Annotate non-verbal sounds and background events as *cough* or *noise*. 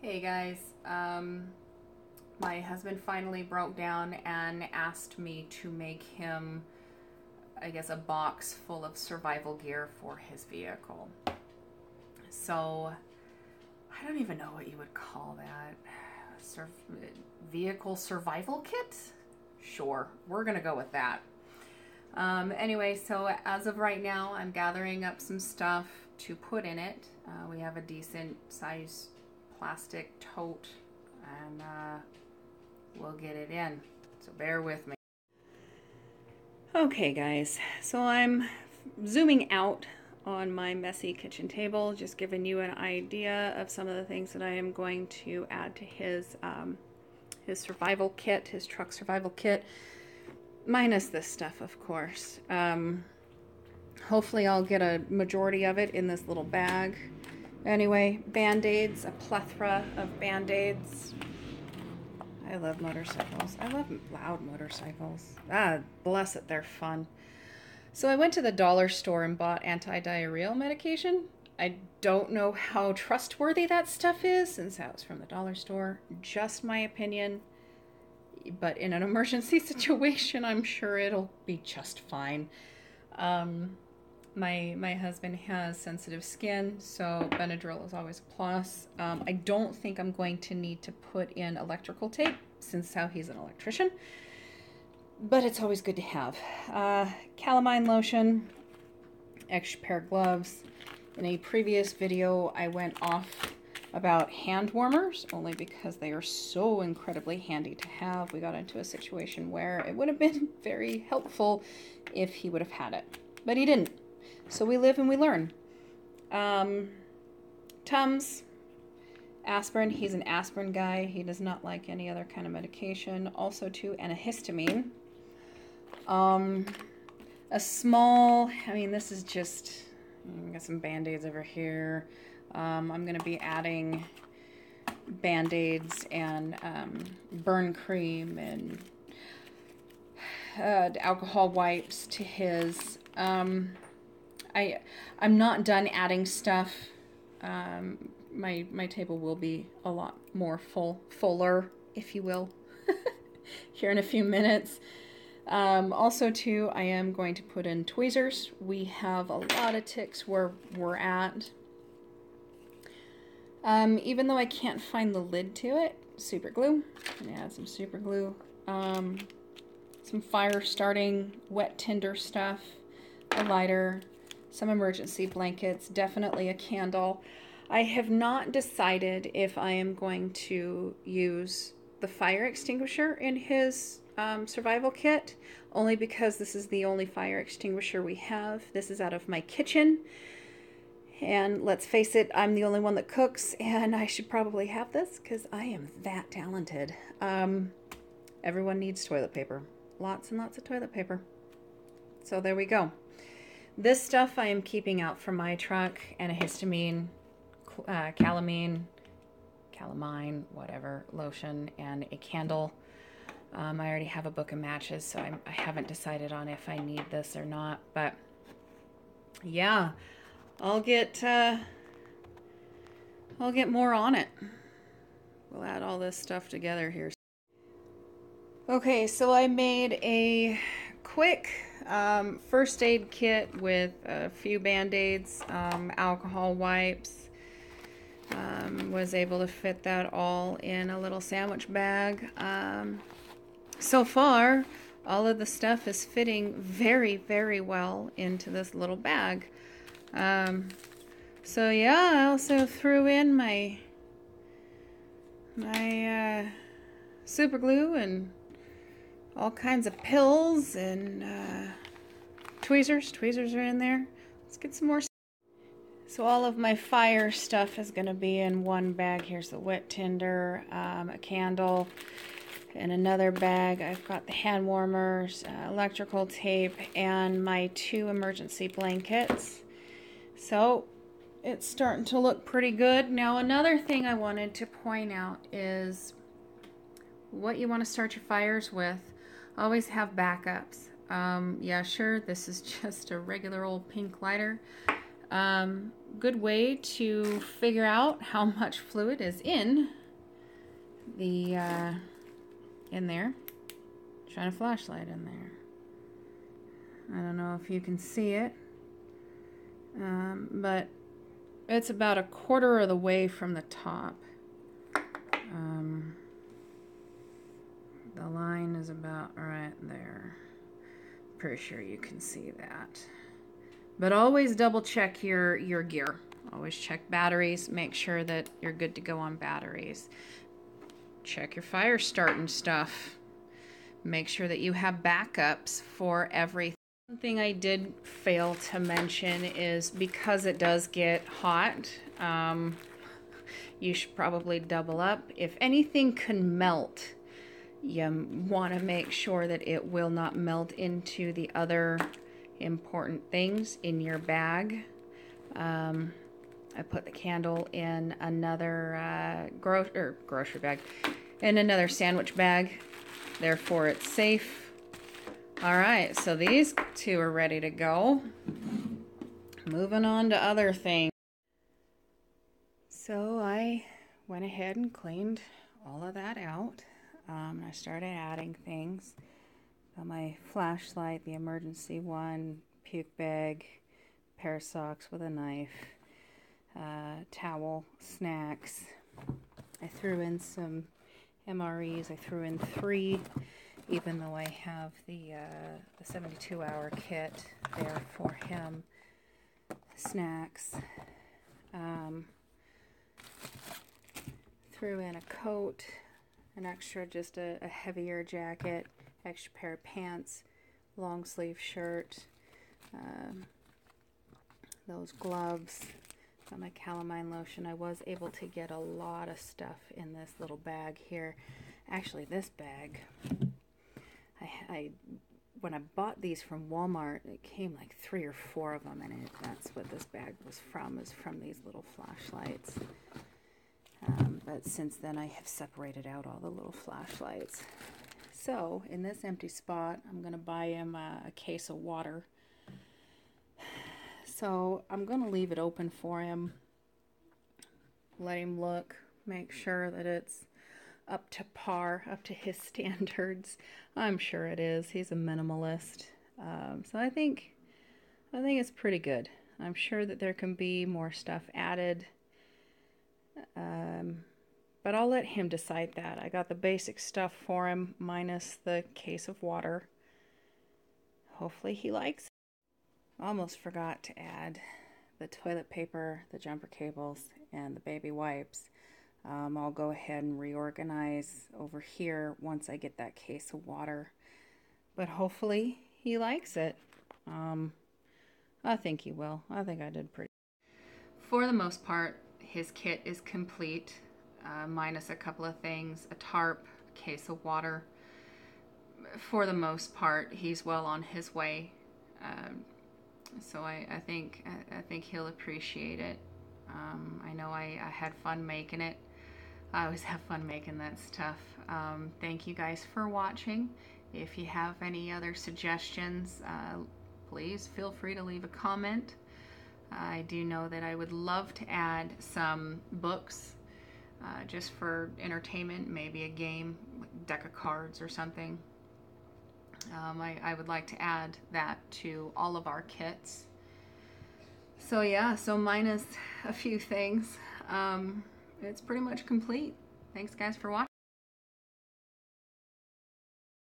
Hey guys, um, my husband finally broke down and asked me to make him, I guess, a box full of survival gear for his vehicle. So, I don't even know what you would call that. Sur- vehicle survival kit? Sure, we're gonna go with that. Um, anyway, so as of right now, I'm gathering up some stuff to put in it. Uh, we have a decent size plastic tote and uh, we'll get it in. So bear with me. Okay guys, so I'm zooming out on my messy kitchen table, just giving you an idea of some of the things that I am going to add to his um, his survival kit, his truck survival kit, minus this stuff, of course. Um, hopefully I'll get a majority of it in this little bag. Anyway, band-aids, a plethora of band-aids. I love motorcycles. I love loud motorcycles. Ah, bless it, they're fun. So I went to the dollar store and bought anti-diarrheal medication. I don't know how trustworthy that stuff is since that was from the dollar store. Just my opinion. But in an *laughs* emergency situation, I'm sure it'll be just fine. Um, my my husband has sensitive skin, so Benadryl is always a plus. Um, I don't think I'm going to need to put in electrical tape since how he's an electrician, but it's always good to have. Uh, calamine lotion, extra pair of gloves. In a previous video, I went off about hand warmers only because they are so incredibly handy to have. We got into a situation where it would have been *laughs* very helpful if he would have had it, but he didn't. So we live and we learn. Um, Tums, aspirin. He's an aspirin guy. He does not like any other kind of medication. Also, to and antihistamine. Um, a small. I mean, this is just. I got some band aids over here. Um, I'm going to be adding band aids and um, burn cream and uh, alcohol wipes to his. Um, I I'm not done adding stuff. Um, my my table will be a lot more full fuller, if you will, *laughs* here in a few minutes. Um, also, too, I am going to put in tweezers. We have a lot of ticks where we're at. Um, even though I can't find the lid to it, super glue. I'm gonna add some super glue. Um, some fire starting wet tinder stuff, a lighter, some emergency blankets, definitely a candle. I have not decided if I am going to use the fire extinguisher in his um, survival kit, only because this is the only fire extinguisher we have. This is out of my kitchen. And let's face it, I'm the only one that cooks, and I should probably have this because I am that talented. Um, everyone needs toilet paper. Lots and lots of toilet paper. So there we go. This stuff I am keeping out from my truck, antihistamine, uh, calamine, calamine, whatever, lotion, and a candle. Um, I already have a book of matches, so I'm, I have not decided on if I need this or not. But yeah, I'll get uh, I'll get more on it. We'll add all this stuff together here. Okay, so I made a quick um, first aid kit with a few band-aids, um, alcohol wipes. Um, was able to fit that all in a little sandwich bag. Um, so far, all of the stuff is fitting very, very well into this little bag. Um, so yeah, I also threw in my my uh, super glue and all kinds of pills and uh, tweezers. Tweezers are in there. Let's get some more. So all of my fire stuff is going to be in one bag. Here's the wet tinder, um, a candle. In another bag, I've got the hand warmers, uh, electrical tape, and my two emergency blankets. So it's starting to look pretty good. Now another thing I wanted to point out is what you want to start your fires with Always have backups. Um, yeah, sure, this is *laughs* just a regular old pink lighter. Um, good way to figure out how much fluid is in the uh, in there. Shine a flashlight in there. I don't know if you can see it, um, but it's about a quarter of the way from the top. Um, the line is about right there. Pretty sure you can see that. But always double check your, your gear. Always check batteries. Make sure that you're good to go on batteries. Check your fire starting stuff. Make sure that you have backups for everything. One thing I did fail to mention is because it does get hot, um, you should probably double up. If anything can melt, you want to make sure that it will not melt into the other important things in your bag. Um, I put the candle in another uh, gro- er, grocery bag, in another sandwich bag. Therefore, it's safe. All right, so these two are ready to go. Moving on to other things. So I went ahead and cleaned all of that out. Um, I started adding things. Got my flashlight, the emergency one, puke bag, pair of socks with a knife, uh, towel, snacks. I threw in some MREs. I threw in three, even though I have the uh, the 72 hour kit there for him. Snacks. Um, threw in a coat, an extra, just a, a heavier jacket, extra pair of pants, long sleeve shirt, um, those gloves, got my calamine lotion. I was able to get a lot of stuff in this little bag here. Actually, this bag, I, I when I bought these from Walmart, it came like three or four of them, and that's what this bag was from, is from these little flashlights. But since then, I have separated out all the little flashlights. So, in this empty spot, I'm going to buy him a, a case of water. So, I'm going to leave it open for him. Let him look, make sure that it's up to par, up to his *laughs* standards. I'm sure it is. He's a minimalist. Um, so I think I think it's pretty good. I'm sure that there can be more stuff added. Um, but I'll let him decide that. I got the basic stuff for him, minus the case of water. Hopefully he likes it. Almost forgot to add the toilet paper, the jumper cables, and the baby wipes. Um, I'll go ahead and reorganize over here once I get that case of water. But hopefully he likes it. Um, I think he will. I think I did pretty. For the most part, his kit is complete, uh, minus a couple of things a tarp, a case of water. For the most part, he's well on his way. Um, so I, I think I, I, think he'll appreciate it. Um, I know I, I, had fun making it. I always *laughs* have fun making that stuff. Um, thank you guys for watching. If you have any other suggestions, uh, please feel free to leave a comment. I do know that I would love to add some books uh, just for entertainment, maybe a game, deck of cards or something. Um, I, I, would like to add that to all of our kits. So yeah, so minus a few things, um, it's pretty much complete. Thanks guys for watching.